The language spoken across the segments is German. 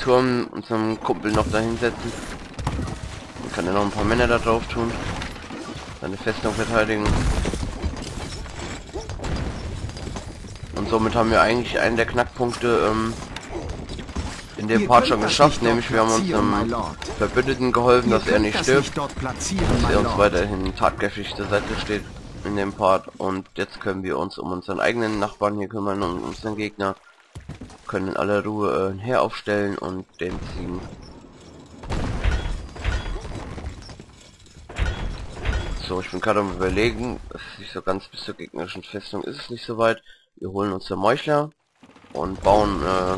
Turm unserem Kumpel noch dahin setzen. Man kann ja noch ein paar Männer da drauf tun. Seine Festung verteidigen. Und somit haben wir eigentlich einen der Knackpunkte ähm, in dem Part schon geschafft, nämlich wir haben uns Verbündeten geholfen, dass er nicht stirbt, dass er uns weiterhin tatkräftig zur Seite steht in dem Part und jetzt können wir uns um unseren eigenen Nachbarn hier kümmern und um unseren Gegner können in aller Ruhe äh, Heer aufstellen und den ziehen. So, ich bin gerade am überlegen, es ist nicht so ganz bis zur gegnerischen Festung ist es nicht so weit. Wir holen uns der Meuchler und bauen äh,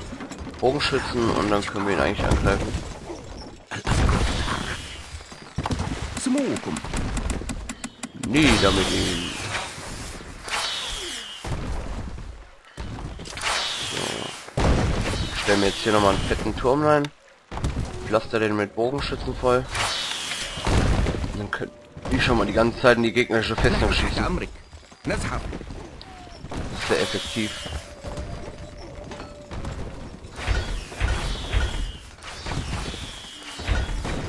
Bogenschützen und dann können wir ihn eigentlich angreifen. Nieder mit ihm. Stellen wir jetzt hier nochmal einen fetten Turm rein. Pflaster den mit Bogenschützen voll. Und dann können die schon mal die ganze Zeit in die gegnerische Festung schießen. Das ist sehr effektiv.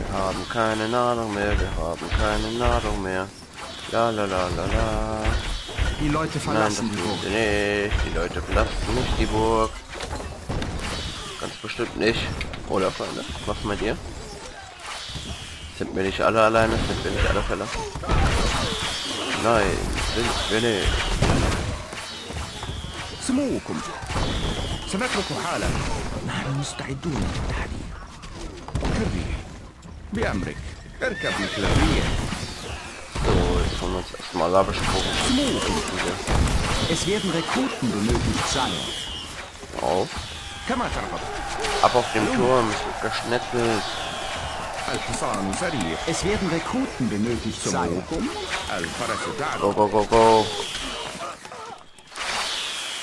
Wir haben keine Nahrung mehr, wir haben keine Nahrung mehr. La la la la la. Die Leute verlassen Nein, die Burg. Nicht. Die Leute verlassen nicht die Burg. Ganz bestimmt nicht. Oder Freunde, was meint ihr? Sind wir nicht alle alleine? Sind wir nicht alle verlassen? Nein, sind wir nicht. سموكم سنترك حالا نحن مستعدون للتحديد كالريح بأمرك اركب مثل الريح So, jetzt haben wir uns erstmal arabische Bogen Es werden Rekruten benötigt sein. auf. Ab auf dem Turm, geschnetzelt. Es werden Rekruten benötigt zum Lokum. Go, go, go, go.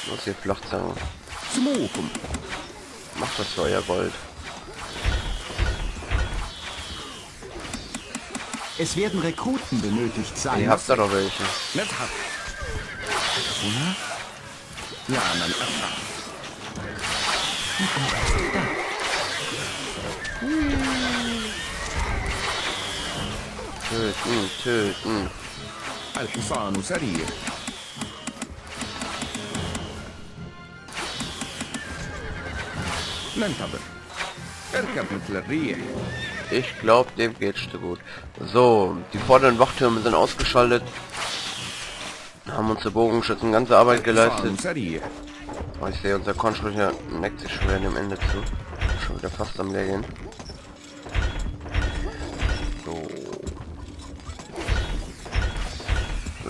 Muss hier flach. Zum Ofen. Macht das euer Gold. Es werden Rekruten benötigt sein. Ihr habt da doch welche. Ja, man. Töten, töten. الحصان سريع ننتظر اركب مثل الريح Ich glaube, dem geht's so gut. So, die vorderen Wachtürme sind ausgeschaltet. Haben unsere Bogenschützen ganze Arbeit geleistet. الحصان سريع Oh, ich sehe, unser Kornsprecher neckt sich schwer dem Ende zu. Schon wieder fast am Leer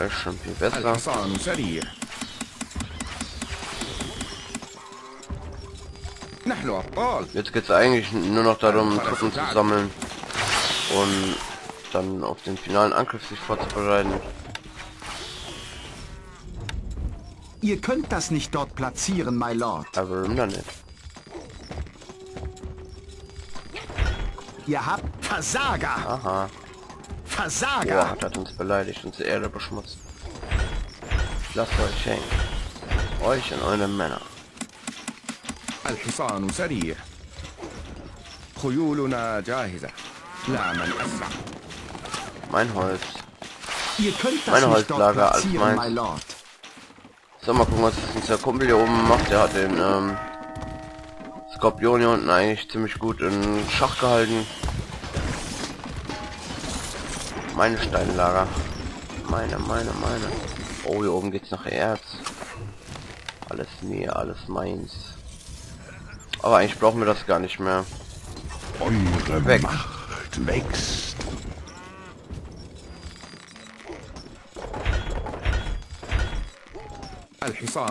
Fleisch schon viel besser. Jetzt geht es eigentlich nur noch darum, Truppen zu sammeln und dann auf den finalen Angriff sich vorzubereiten. Ihr könnt das nicht dort platzieren, my lord. Aber im nicht. Ihr habt Versager. Aha. Versager. Ja, hat uns beleidigt, unsere Erde beschmutzt. Lasst euch hängen. Euch und eure Männer. الحصان سريع خيولنا جاهزة لا من أسرع Mein Holz. Ihr könnt das Meine nicht dort Holzlager als platzieren, meins. my lord. So, mal gucken, was unser Kumpel hier oben macht. Der hat den ähm, Skorpion hier unten eigentlich ziemlich gut in Schach gehalten. meine Steinlager. Meine, meine, meine. Oh, hier oben geht's nach Erz. Alles mir, alles meins. Aber eigentlich brauchen wir das gar nicht mehr. Eure Weg. Macht wächst.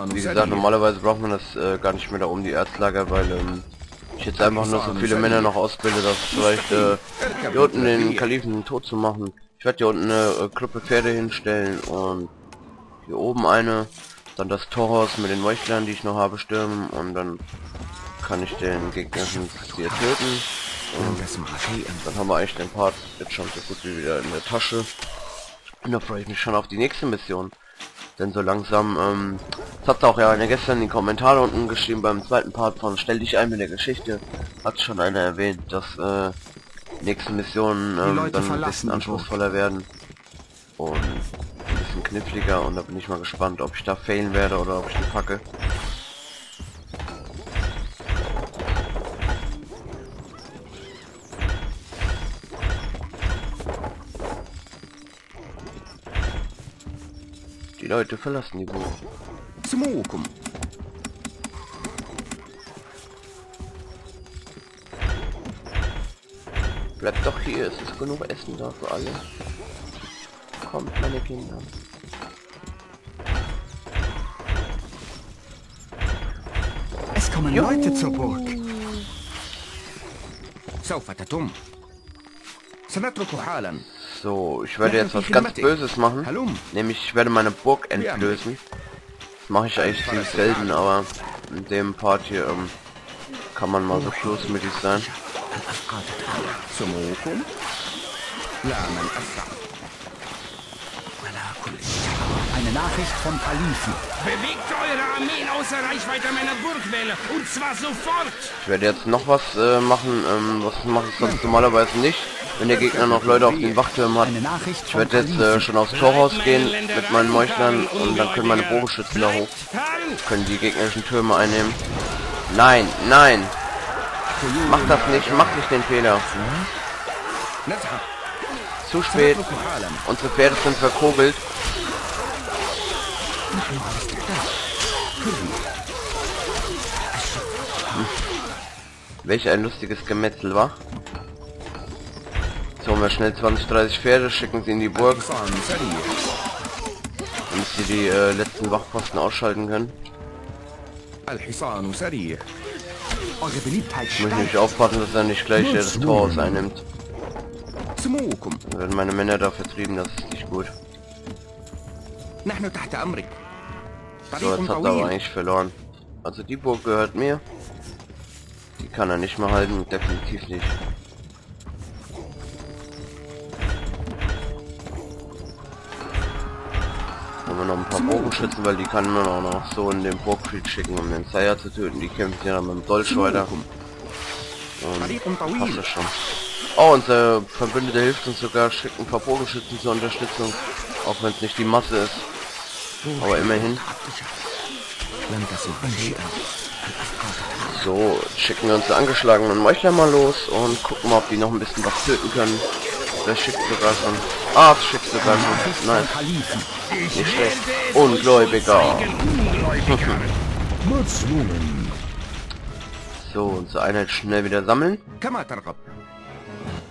Wie gesagt, normalerweise braucht man das äh, gar nicht mehr da oben, die Erzlager, weil ähm, ich jetzt einfach nur so viele Männer noch ausbilde, dass vielleicht äh, hier den Kalifen tot zu machen. Ich werde hier unten eine äh, Gruppe Pferde hinstellen und hier oben eine. Dann das Torhaus mit den Meuchlern, die ich noch habe, stürmen und dann kann ich den Gegner hier töten. Und dann haben wir eigentlich den Part jetzt schon so gut wie wieder in der Tasche. Und da freue ich mich schon auf die nächste Mission. Denn so langsam, ähm, das hat auch ja gestern in die Kommentare unten geschrieben beim zweiten Part von Stell dich ein mit der Geschichte, hat schon einer erwähnt, dass äh, nächsten Missionen ähm, dann ein bisschen anspruchsvoller werden und ein bisschen kniffliger und da bin ich mal gespannt, ob ich da fehlen werde oder ob ich die packe. Die Leute verlassen die Burg. Zum Okum. Bleibt doch hier, es ist genug Essen da für alle. Kommt, meine Kinder. Es kommen Juhu. Leute zur Burg. So, ich werde jetzt was ganz Böses machen. Nämlich, ich werde meine Burg entlösen. Das mache ich eigentlich ziemlich selten, aber in dem Part hier ähm, kann man mal so close mit sein. سموكم لا من أسرع Eine Nachricht vom Kalifen. Bewegt eure Armeen außer Reichweite meiner Burgwelle und zwar sofort! Ich werde jetzt noch was äh, machen, ähm, was mache ich sonst normalerweise nicht. Wenn der Gegner noch Leute auf den Wachtürmen hat. Eine Nachricht Ich vom werde jetzt äh, Kalifen. schon aufs Torhaus gehen mit meinen Meuchlern und dann können meine Bogenschützen da hoch. Halt! Können die gegnerischen Türme einnehmen. Nein, nein! Mach das nicht, mach nicht den Fehler. Zu spät. Unsere Pferde sind verkurbelt. Hm. Welch ein lustiges Gemetzel, war. So, wir schnell 20, 30 Pferde, schicken sie in die Burg. Damit sie die äh, letzten Wachposten ausschalten können. Eure Beliebtheit steigt. Ich möchte nicht aufpassen, dass er nicht gleich das Tor aus einnimmt. Werden meine Männer da vertrieben, das ist nicht gut. So, jetzt hat er aber eigentlich verloren. Also die Burg gehört mir. Die kann er nicht mehr halten, definitiv nicht. wir noch ein paar Bogenschützen, weil die kann man auch noch so in den Burgkrieg schicken, um den Seier zu töten. Die kämpfen ja dann mit dem Dolch weiter. Und passt das schon. Oh, unser äh, Verbündeter hilft uns sogar, schickt ein paar Bogenschützen zur Unterstützung, auch wenn es nicht die Masse ist. Aber immerhin. So, schicken wir unsere angeschlagenen Meuchler mal los und gucken mal, ob die noch ein bisschen was töten können. Vielleicht schickt sogar schon Ach, schickst du das schon. Nein. Nicht schlecht. Ungläubiger. so, unsere Einheit schnell wieder sammeln.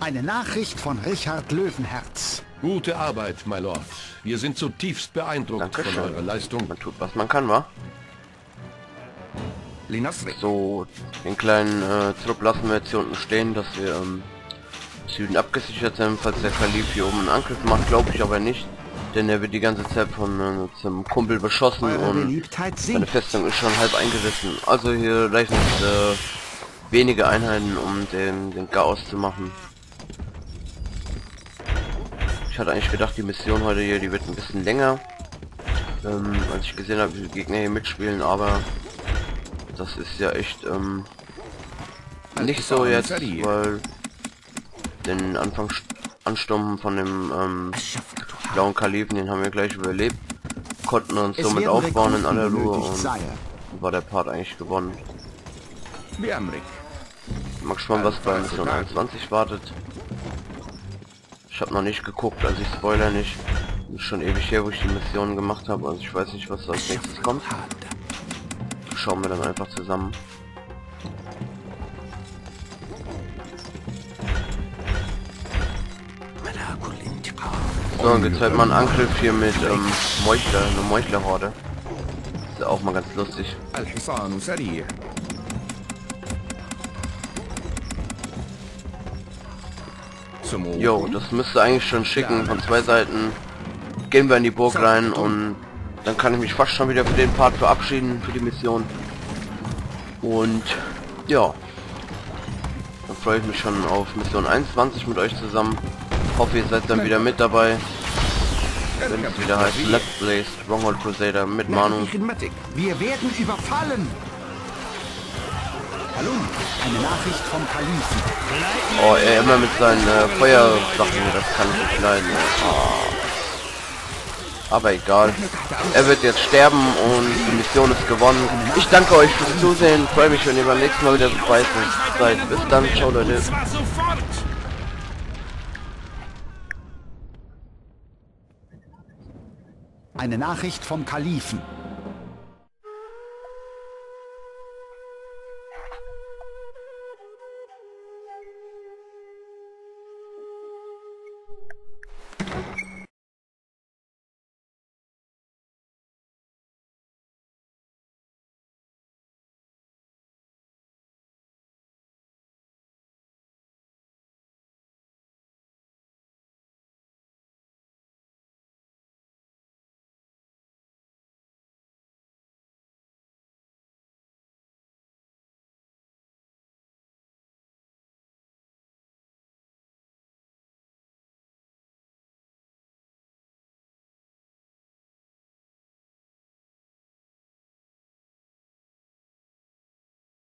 Eine Nachricht von Richard Löwenherz. Gute Arbeit, my Lord. Wir sind zutiefst beeindruckt Dankeschön. von eurer Leistung. Man tut, was man kann, wa? So, den kleinen äh, Trupp lassen wir jetzt hier unten stehen, dass wir ähm, Süden abgesichert sind, falls der Kalif hier oben einen Angriff macht, glaube ich aber nicht. Denn er wird die ganze Zeit von äh, zum Kumpel beschossen Eure und seine. Festung ist schon halb eingerissen. Also hier reichen äh, wenige Einheiten, um den, den Chaos zu machen. Ich hatte eigentlich gedacht, die Mission heute hier, die wird ein bisschen länger. Ähm, als ich gesehen habe, wie viele Gegner hier mitspielen, aber das ist ja echt ähm, nicht so jetzt, weil den Anfang Ansturm von dem ähm, blauen Kaliben, den haben wir gleich überlebt, konnten uns es somit aufbauen in aller Ruhe und war der Part eigentlich gewonnen. Mag schon was bei Mission 21 wartet. Ich habe noch nicht geguckt, also ich spoiler nicht. Ist schon ewig her, wo ich die Mission gemacht habe, also ich weiß nicht, was als nächstes kommt. Schauen wir dann einfach zusammen. So, und jetzt halt hört man Angriff hier mit ähm, Meuchler, eine Meuchlerhorde. Ist auch mal ganz lustig. Jo, das müsste eigentlich schon schicken. Von zwei Seiten gehen wir in die Burg rein und dann kann ich mich fast schon wieder für den Part verabschieden, für die Mission. Und ja, dann freue ich mich schon auf Mission 21 mit euch zusammen. Hoffe, ihr seid dann wieder mit dabei. wenn es wieder heißt Let's Play Stronghold Crusader mit Manu. Wir werden überfallen. Hallo, eine Nachricht vom Kalifen. Oh, er immer mit seinen äh, Feuersachen, das kann ich nicht leiden. Oh. Aber egal. Er wird jetzt sterben und die Mission ist gewonnen. Ich danke euch fürs Zusehen. Freue mich, wenn ihr beim nächsten Mal wieder dabei seid. Bis dann. Ciao, Leute. Und zwar sofort. Eine Nachricht vom Kalifen.